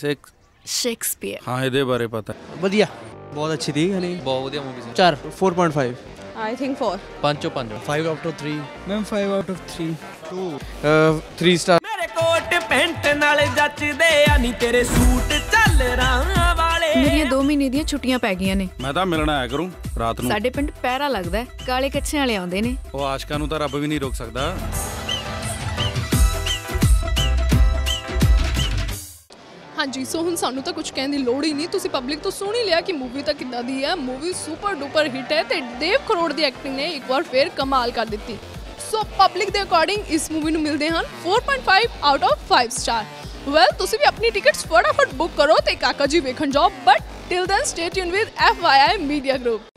Six Shakespeare ਹਾਂ ਇਹਦੇ ਬਾਰੇ ਪਤਾ। ਵਧੀਆ। ਬਹੁਤ ਅੱਛੀ ਥੀ ਹਨੀ ਬਹੁਤ ਵਧੀਆ ਮੂਵੀ ਸੀ। 4 4.5 I think four. ਪੰਜੋ ਪੰਜ। 5 out of 3 ma'am 5 out of 3 3 star ਮੇਰੇ ਕੋਟ ਪੈਂਟ ਨਾਲ ਜੱਚਦੇ ਆ ਨੀ ਤੇਰੇ ਸੂਟ ਚੱਲ ਰਾਂ ਵਾਲੇ। ਮੇਰੀਆਂ 2 ਮਹੀਨੇ ਦੀਆਂ ਛੁੱਟੀਆਂ ਪੈ ਗਈਆਂ ਨੇ। ਮੈਂ ਤਾਂ ਮਿਲਣ ਆਇਆ ਕਰੂੰ ਰਾਤ ਨੂੰ। ਸਾਡੇ ਪਿੰਡ ਪਹਿਰਾ ਲੱਗਦਾ ਕਾਲੇ ਕੱਛਿਆਂ ਵਾਲੇ ਆਉਂਦੇ ਨੇ। ਉਹ ਆਸ਼ਕਾਂ ਨੂੰ ਤਾਂ ਰੱਬ ਵੀ ਨਹੀਂ ਰੋਕ ਸਕਦਾ। ਹਾਂਜੀ ਸੋ ਹੁਣ ਸਾਨੂੰ ਤਾਂ ਕੁਝ ਕਹਿਣ ਦੀ ਲੋੜ ਹੀ ਨਹੀਂ। ਤੁਸੀਂ ਪਬਲਿਕ ਤੋਂ ਸੁਣ ਹੀ ਲਿਆ ਕਿ ਮੂਵੀ ਤਾਂ ਕਿੱਦਾਂ ਦੀ ਹੈ। ਮੂਵੀ ਸੁਪਰ ਡੂਪਰ ਹਿੱਟ ਹੈ ਤੇ ਦੇਵ ਖਰੋੜ ਦੀ ਐਕਟਿੰਗ ਨੇ ਇੱਕ ਵਾਰ ਫੇਰ ਕਮਾਲ ਕਰ ਦਿੱਤੀ। ਸੋ ਪਬਲਿਕ ਦੇ ਅਕੋਰਡਿੰਗ ਇਸ ਮੂਵੀ ਨੂੰ ਮਿਲਦੇ ਹਨ 4.5 ਆਊਟ ਆਫ 5 ਸਟਾਰ ਵੈਲ ਤੁਸੀਂ ਵੀ ਆਪਣੀ ਟਿਕਟਸ ਫਟਾਫਟ ਬੁੱਕ ਕਰੋ ਤੇ ਕਾਕਾ ਜੀ ਵੇਖਣ ਜਾਓ। But till then stay tune with FYI media group